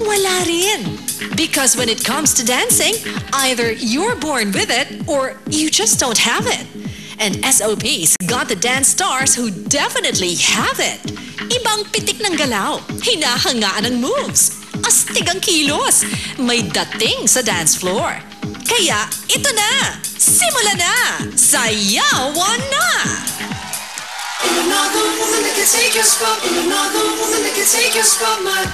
Wala rin. Because when it comes to dancing, either you're born with it or you just don't have it. And SOP's got the dance stars who definitely have it. Ibang pitik ng galaw, hinahangaan ng moves, astig ang kilos, may dating sa dance floor. Kaya ito na, simula na, sayawan na! Another woman that can take your spot. Another woman that can take your spot. My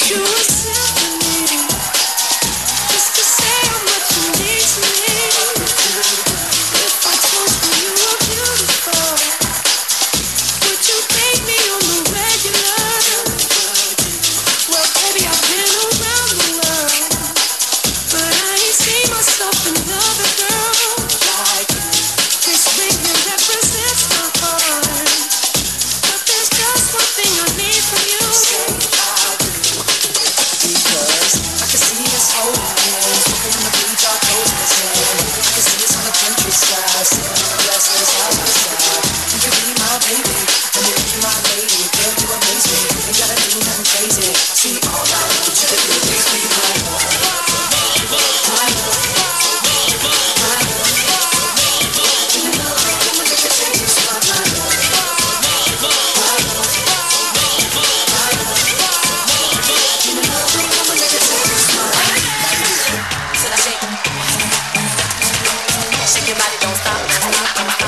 I don't stop.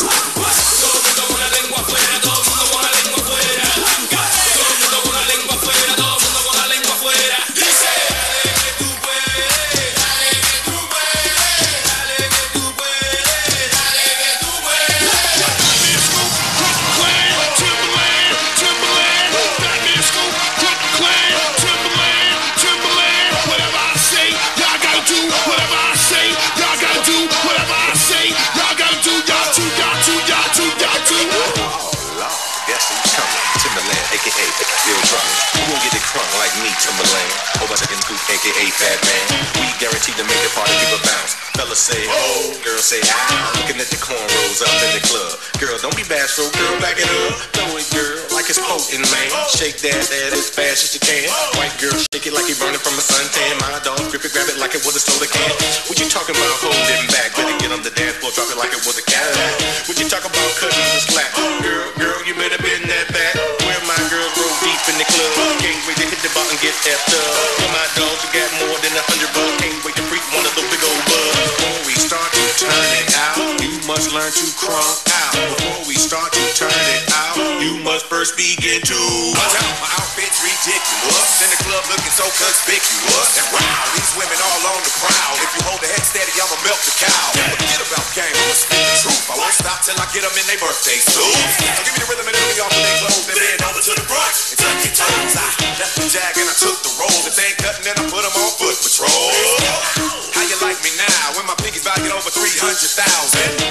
Guess Timbaland, aka Bill Drummond. Who gon' get it crunk like me, Timbaland? Over second coupe, aka Fat Man. We guaranteed to make the party people bounce. Fellas say oh, girls say ah. Looking at the cornrows up in the club. Girl, don't be bashful, girl, back it up. Throw it, girl, like it's potent, man. Shake that ass as fast as you can. White girl, shake it like you burning from a suntan. My dog, grip it, grab it like it was a soda can. What you talking about holding back? Better get on the dance floor, drop it like it was a effed up. For my dogs, you got more than a hundred bucks. Can't wait to one of big. Before we start to turn it out, you must learn to crunk out. Before we start to turn it out, you must first begin to. My outfit's ridiculous. In the club looking so conspicuous. And wow, these women all on the prowl. If you hold the head steady, I'ma milk the cow. Forget about game, I'ma speak the truth. I won't stop till I get them in their birthday suits. Now give me the rhythm and let me off of their clothes. Then bend over to the front and tuck your toes. I left the jag and I took over 300,000.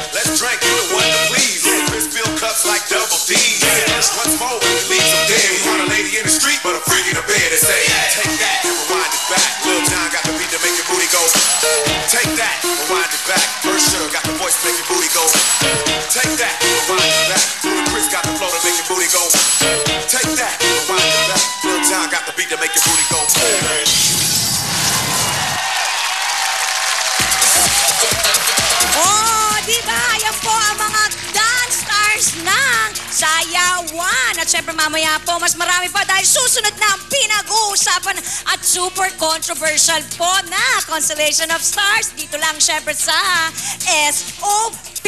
Let's drink you one to please. Chris filled cups like double D's. Just once more, leave some dead. We want a lady in the street, but a freak in the bed. They say, take that and rewind it back. Lil Jon got the beat to make your booty go. Take that, rewind it back. First sure got the voice to make your booty go. Take that, rewind it back. Chris got the flow to make your booty go. Sayawan. At syempre mamaya po, mas marami pa dahil susunod na ang pinag-uusapan at super controversial po na Constellation of Stars. Dito lang syempre sa SOP.